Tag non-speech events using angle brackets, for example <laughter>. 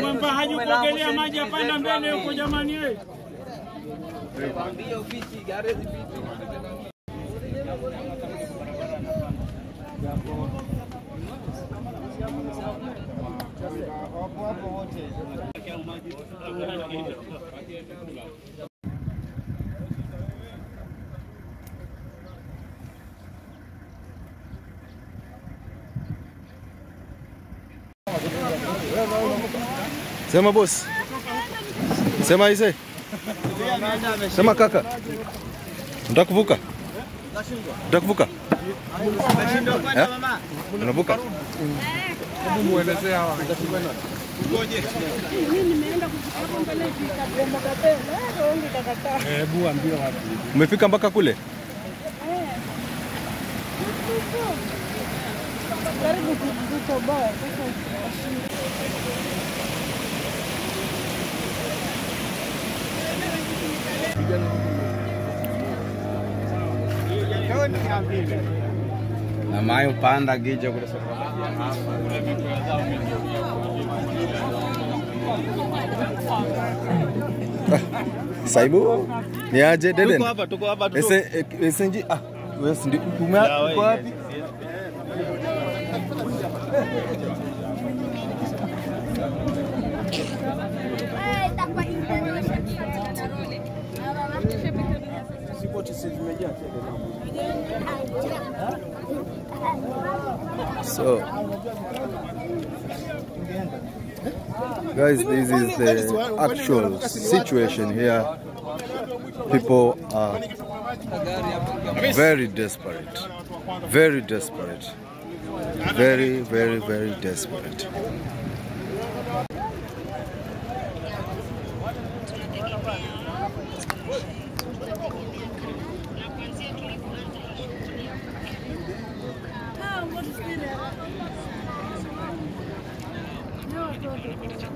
mwamba haji kuogelea maji apanda mbele huko jamani eh. Sema boss. Sema ise. Sema kaka. Unataka kuvuka? Unataka kuvuka? Eh? Unavuka? Umefika mpaka kule? Karibu. Na mayo panda gija kule <laughs> Saibu. Ni aje Deden? Tuko hapa, tuko hapa. Ese eh, Esenji ah, wewe si ume uko wapi? So, guys, this is the actual situation here. People are very desperate, very desperate, very, very, very desperate. Продолжение следует...